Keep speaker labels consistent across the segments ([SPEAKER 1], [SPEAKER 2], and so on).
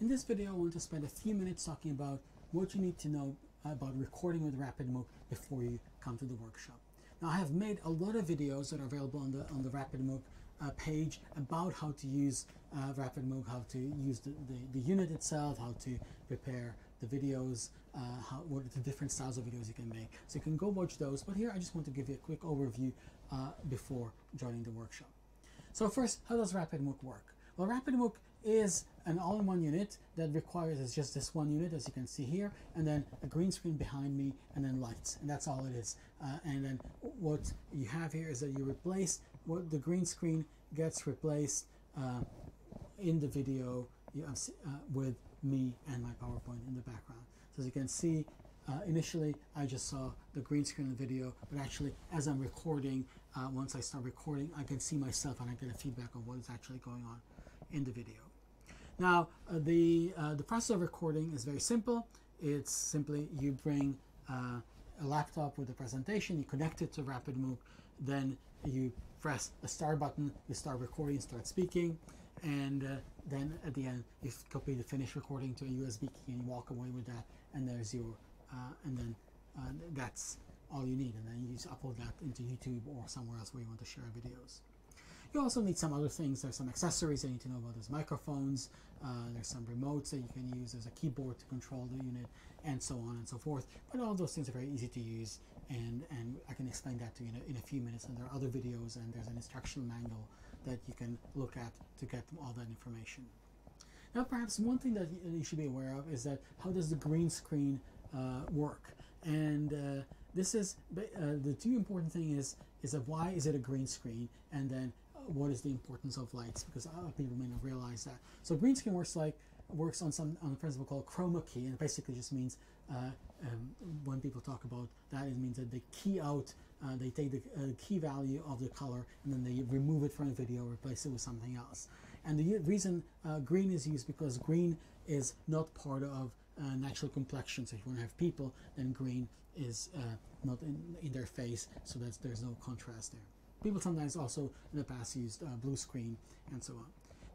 [SPEAKER 1] In this video, I want to spend a few minutes talking about what you need to know about recording with RapidMooc before you come to the workshop. Now, I have made a lot of videos that are available on the on the RapidMooc uh, page about how to use uh, RapidMooc, how to use the, the, the, unit itself, how to prepare the videos, uh, how, what are the different styles of videos you can make. So you can go watch those, but here I just want to give you a quick overview uh, before joining the workshop. So first, how does RapidMooc work? Well, RapidMooc is an all-in-one unit that requires is just this one unit as you can see here and then a green screen behind me and then lights and that's all it is. Uh, and then what you have here is that you replace what the green screen gets replaced uh, in the video you, uh, with me and my PowerPoint in the background. So as you can see uh, initially I just saw the green screen video but actually as I'm recording uh, once I start recording I can see myself and I get a feedback on what is actually going on in the video now, uh, the, uh, the process of recording is very simple. It's simply you bring uh, a laptop with a presentation, you connect it to RapidMooc, then you press the start button, you start recording, start speaking, and uh, then at the end you copy the finished recording to a USB key and you walk away with that, and there's your, uh, and then uh, that's all you need, and then you just upload that into YouTube or somewhere else where you want to share videos. You also need some other things. There's some accessories you need to know about. There's microphones, uh, there's some remotes that you can use, there's a keyboard to control the unit, and so on and so forth. But all those things are very easy to use, and, and I can explain that to you in a, in a few minutes. And there are other videos, and there's an instructional manual that you can look at to get all that information. Now, perhaps one thing that you should be aware of is that how does the green screen uh, work? And uh, this is uh, the two important thing is is that why is it a green screen, and then what is the importance of lights because people may not realize that. So green screen works like works on some on a principle called chroma key, and it basically just means uh, um, when people talk about that, it means that they key out, uh, they take the uh, key value of the color and then they remove it from the video, replace it with something else. And the reason uh, green is used because green is not part of uh, natural complexion. So if you want to have people, then green is uh, not in, in their face, so that there's no contrast there. People sometimes also in the past used uh, blue screen and so on.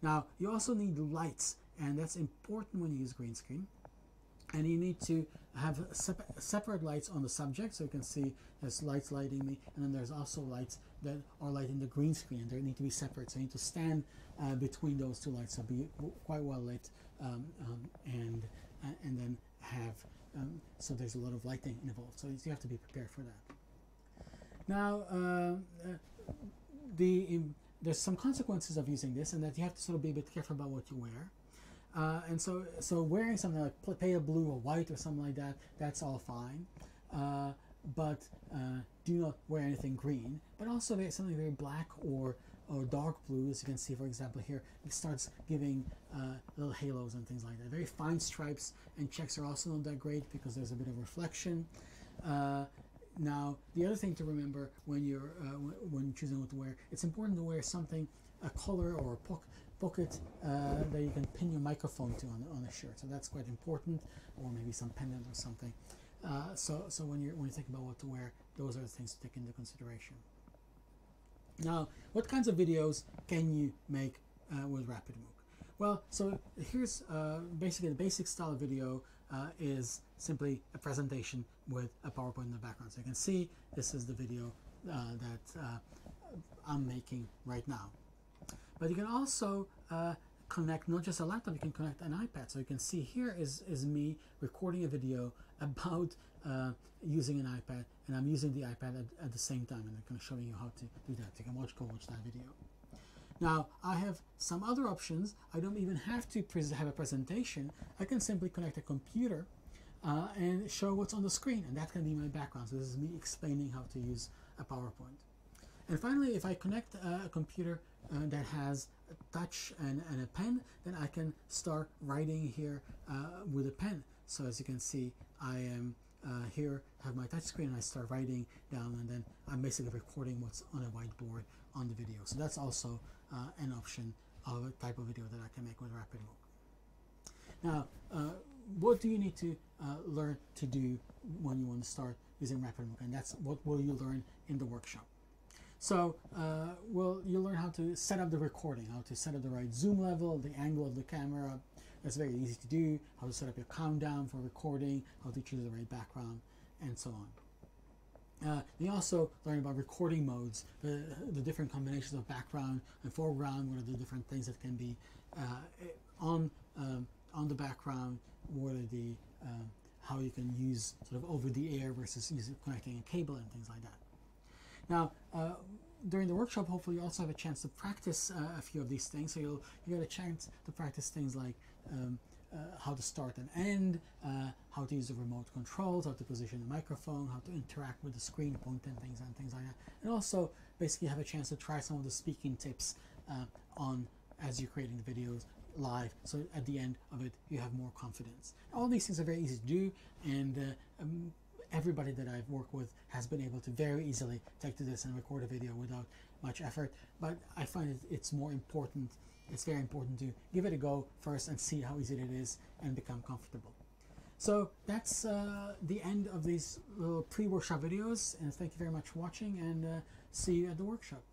[SPEAKER 1] Now you also need lights and that's important when you use green screen and you need to have sep separate lights on the subject so you can see there's lights lighting me and then there's also lights that are lighting the green screen and they need to be separate so you need to stand uh, between those two lights so be quite well lit um, um, and uh, and then have um, so there's a lot of lighting involved so you have to be prepared for that now uh, uh the um, there's some consequences of using this, and that you have to sort of be a bit careful about what you wear. Uh, and so, so wearing something like pale blue or white or something like that, that's all fine. Uh, but uh, do not wear anything green. But also something very black or or dark blue, as you can see, for example, here, it starts giving uh, little halos and things like that. Very fine stripes and checks are also not that great because there's a bit of reflection. Uh, now, the other thing to remember when you're uh, when choosing what to wear, it's important to wear something, a collar or a pocket uh, that you can pin your microphone to on, on a shirt. So that's quite important, or maybe some pendant or something. Uh, so, so when you when you think about what to wear, those are the things to take into consideration. Now, what kinds of videos can you make uh, with RapidMooc? Well, so here's uh, basically the basic style video uh, is simply a presentation with a PowerPoint in the background. So you can see this is the video uh, that uh, I'm making right now. But you can also uh, connect not just a laptop, you can connect an iPad. So you can see here is, is me recording a video about uh, using an iPad and I'm using the iPad at, at the same time and I'm kind of showing you how to do that. You can watch, go watch that video. Now, I have some other options. I don't even have to have a presentation. I can simply connect a computer uh, and show what's on the screen, and that can be my background. So this is me explaining how to use a PowerPoint. And finally, if I connect uh, a computer uh, that has a touch and, and, a pen, then I can start writing here uh, with a pen. So as you can see, I am uh, here, have my touch screen, and I start writing down, and then I'm basically recording what's on a whiteboard on the video. So that's also uh, an option of a type of video that I can make with RapidMooc. Now, uh, what do you need to uh, learn to do when you want to start using RapidMooc? And that's what will you learn in the workshop. So, uh, well, you'll learn how to set up the recording, how to set up the right zoom level, the angle of the camera, That's very easy to do. How to set up your countdown for recording, how to choose the right background, and so on. Uh, you also learn about recording modes, the, the different combinations of background and foreground, what are the different things that can be uh, on um, on the background, what are the um, how you can use sort of over the air versus connecting a cable and things like that. Now, uh, during the workshop, hopefully, you also have a chance to practice uh, a few of these things. So you'll you get a chance to practice things like um, uh, how to start and end, uh, how to use the remote controls, how to position the microphone, how to interact with the screen, point and things and things like that. And also, basically, have a chance to try some of the speaking tips uh, on as you're creating the videos live so at the end of it you have more confidence all these things are very easy to do and uh, um, everybody that I've worked with has been able to very easily take to this and record a video without much effort. But I find it, it's more important it's very important to give it a go first and see how easy it is and become comfortable. So that's uh, the end of these little pre-workshop videos and thank you very much for watching and uh, see you at the workshop